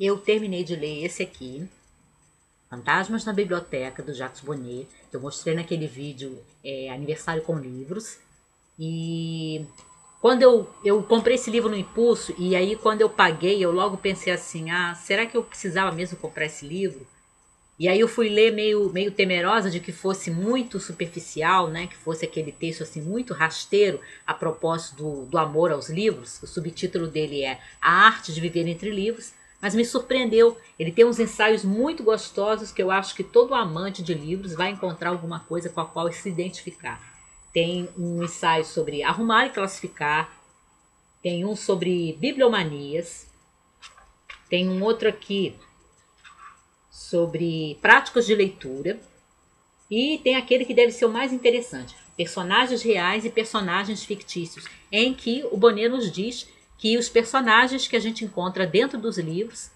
eu terminei de ler esse aqui, Fantasmas na Biblioteca, do Jacques Bonnet, que eu mostrei naquele vídeo é, Aniversário com Livros. E quando eu, eu comprei esse livro no impulso, e aí quando eu paguei, eu logo pensei assim, ah, será que eu precisava mesmo comprar esse livro? E aí eu fui ler meio, meio temerosa de que fosse muito superficial, né? Que fosse aquele texto assim muito rasteiro a propósito do, do amor aos livros. O subtítulo dele é A Arte de Viver Entre Livros. Mas me surpreendeu. Ele tem uns ensaios muito gostosos que eu acho que todo amante de livros vai encontrar alguma coisa com a qual se identificar. Tem um ensaio sobre arrumar e classificar. Tem um sobre bibliomanias. Tem um outro aqui sobre práticas de leitura. E tem aquele que deve ser o mais interessante: personagens reais e personagens fictícios, em que o Bonnet nos diz que os personagens que a gente encontra dentro dos livros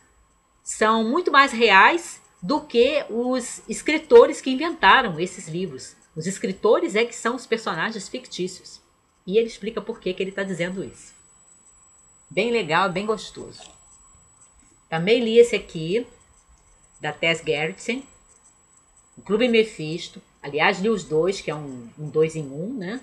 são muito mais reais do que os escritores que inventaram esses livros. Os escritores é que são os personagens fictícios. E ele explica por que, que ele está dizendo isso. Bem legal, bem gostoso. Também li esse aqui, da Tess Gerritsen, o Clube Mephisto. Aliás, li os dois, que é um, um dois em um, né?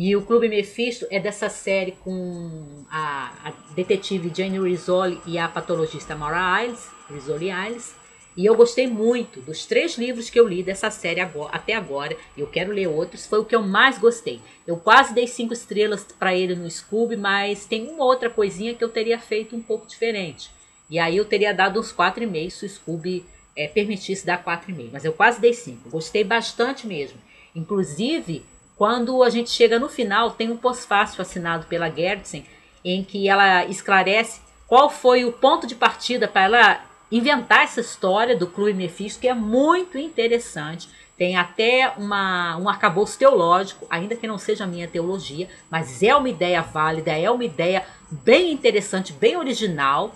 E o Clube Mephisto é dessa série com a, a detetive Jane Rizzoli e a patologista Maura Ailes, Rizzoli Ailes. E eu gostei muito dos três livros que eu li dessa série agora, até agora. Eu quero ler outros. Foi o que eu mais gostei. Eu quase dei cinco estrelas para ele no Scooby, mas tem uma outra coisinha que eu teria feito um pouco diferente. E aí eu teria dado uns 4,5 se o Scooby é, permitisse dar 4,5. Mas eu quase dei 5. Gostei bastante mesmo. Inclusive, quando a gente chega no final, tem um pós-fácil assinado pela Gertsen, em que ela esclarece qual foi o ponto de partida para ela inventar essa história do Clube Mephisto, que é muito interessante. Tem até uma, um arcabouço teológico, ainda que não seja a minha teologia, mas é uma ideia válida, é uma ideia bem interessante, bem original,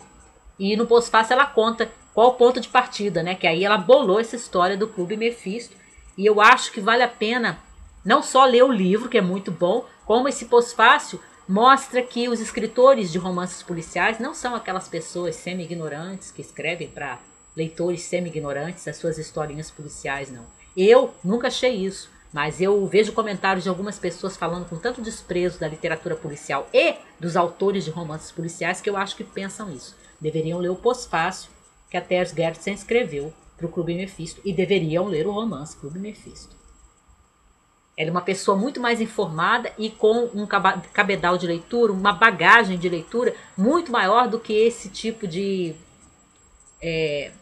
e no pós-fácil ela conta qual o ponto de partida, né? Que aí ela bolou essa história do Clube Mephisto. E eu acho que vale a pena não só ler o livro, que é muito bom, como esse pós-fácil mostra que os escritores de romances policiais não são aquelas pessoas semi-ignorantes que escrevem para leitores semi-ignorantes as suas historinhas policiais, não. Eu nunca achei isso, mas eu vejo comentários de algumas pessoas falando com tanto desprezo da literatura policial e dos autores de romances policiais que eu acho que pensam isso deveriam ler o pós-fácil que a Ters Gertsen escreveu para o Clube Mephisto e deveriam ler o romance Clube Mephisto. Ela é uma pessoa muito mais informada e com um cabedal de leitura, uma bagagem de leitura muito maior do que esse tipo de é,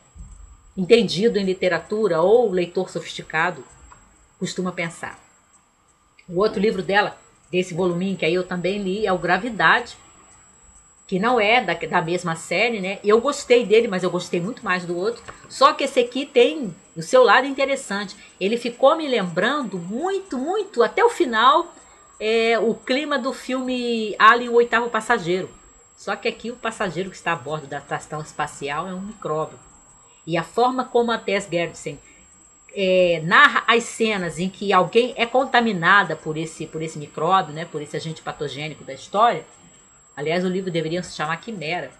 entendido em literatura ou leitor sofisticado costuma pensar. O outro livro dela, desse voluminho que aí eu também li, é o Gravidade, que não é da, da mesma série, né? Eu gostei dele, mas eu gostei muito mais do outro. Só que esse aqui tem o seu lado interessante. Ele ficou me lembrando muito, muito, até o final, é, o clima do filme Alien, o Oitavo Passageiro. Só que aqui o passageiro que está a bordo da estação espacial é um micróbio. E a forma como a Tess Gertsen é, narra as cenas em que alguém é contaminada por esse, por esse micróbio, né, por esse agente patogênico da história, Aliás, o livro deveria se chamar Quimera.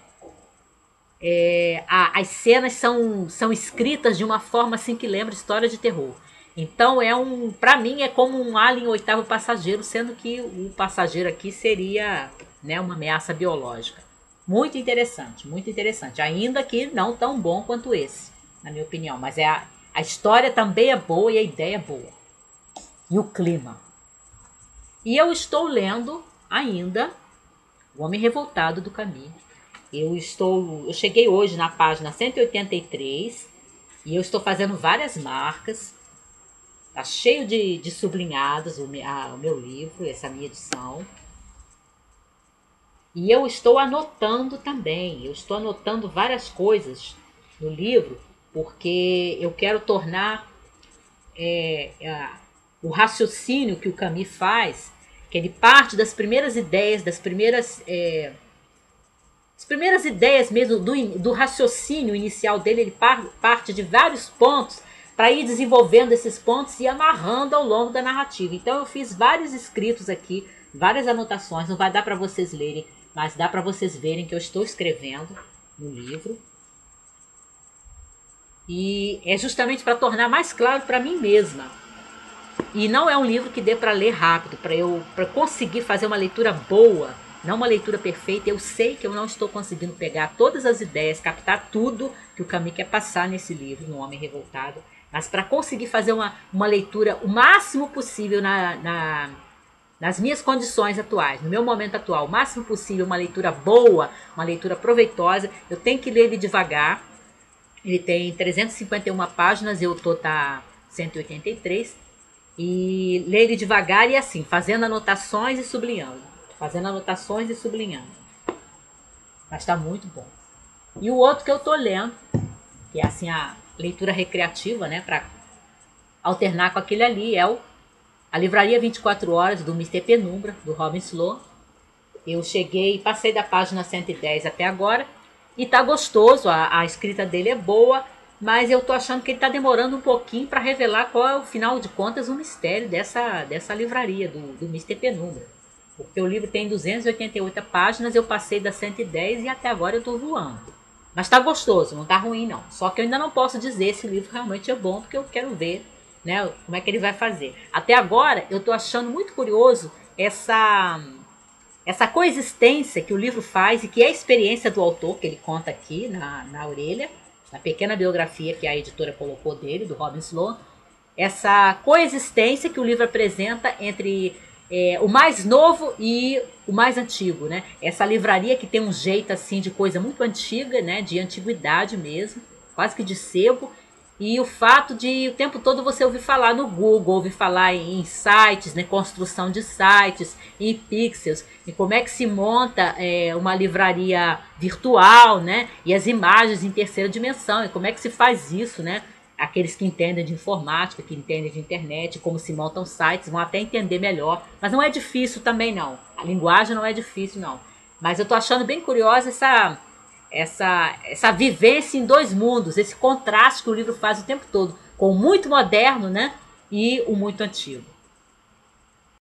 É, a, as cenas são, são escritas de uma forma assim que lembra história de terror. Então é um, para mim é como um alien oitavo passageiro, sendo que o passageiro aqui seria, né, uma ameaça biológica. Muito interessante, muito interessante. Ainda que não tão bom quanto esse, na minha opinião. Mas é a, a história também é boa e a ideia é boa. E o clima. E eu estou lendo ainda o Homem Revoltado do Caminho. Eu estou, eu cheguei hoje na página 183 e eu estou fazendo várias marcas. Tá cheio de, de sublinhados o, a, o meu livro, essa minha edição. E eu estou anotando também. Eu estou anotando várias coisas no livro porque eu quero tornar é, o raciocínio que o Camus faz que ele parte das primeiras ideias, das primeiras é, as primeiras ideias mesmo do, do raciocínio inicial dele, ele par, parte de vários pontos para ir desenvolvendo esses pontos e amarrando ao longo da narrativa. Então eu fiz vários escritos aqui, várias anotações, não vai dar para vocês lerem, mas dá para vocês verem que eu estou escrevendo, no livro. E é justamente para tornar mais claro para mim mesma. E não é um livro que dê para ler rápido, para eu para conseguir fazer uma leitura boa, não uma leitura perfeita. Eu sei que eu não estou conseguindo pegar todas as ideias, captar tudo que o Camus quer passar nesse livro, no Homem Revoltado. Mas para conseguir fazer uma, uma leitura o máximo possível na, na, nas minhas condições atuais, no meu momento atual, o máximo possível, uma leitura boa, uma leitura proveitosa, eu tenho que ler ele devagar. Ele tem 351 páginas, eu tô tá 183. E ler ele devagar e assim, fazendo anotações e sublinhando. Fazendo anotações e sublinhando. Mas está muito bom. E o outro que eu tô lendo, que é assim a leitura recreativa, né, para alternar com aquele ali, é o A Livraria 24 Horas do Mr. Penumbra, do Robin Slow. Eu cheguei, passei da página 110 até agora e tá gostoso, a, a escrita dele é boa, mas eu tô achando que ele tá demorando um pouquinho para revelar qual é o final de contas o mistério dessa, dessa livraria do, do Mr. Penumbra. Porque o livro tem 288 páginas, eu passei das 110 e até agora eu tô voando. Mas tá gostoso, não tá ruim não. Só que eu ainda não posso dizer se o livro realmente é bom, porque eu quero ver né, como é que ele vai fazer. Até agora, eu tô achando muito curioso essa, essa coexistência que o livro faz e que é a experiência do autor, que ele conta aqui na, na orelha, na pequena biografia que a editora colocou dele, do Robin Sloan. Essa coexistência que o livro apresenta entre é, o mais novo e o mais antigo, né? Essa livraria que tem um jeito assim de coisa muito antiga, né? De antiguidade mesmo, quase que de sebo. E o fato de o tempo todo você ouvir falar no Google, ouvir falar em sites, né, construção de sites, em pixels, e como é que se monta é, uma livraria virtual, né, e as imagens em terceira dimensão, e como é que se faz isso, né, aqueles que entendem de informática, que entendem de internet, como se montam sites, vão até entender melhor. Mas não é difícil também não. A linguagem não é difícil não. Mas eu estou achando bem curiosa essa essa essa vivência em dois mundos, esse contraste que o livro faz o tempo todo, com o muito moderno, né, e o muito antigo.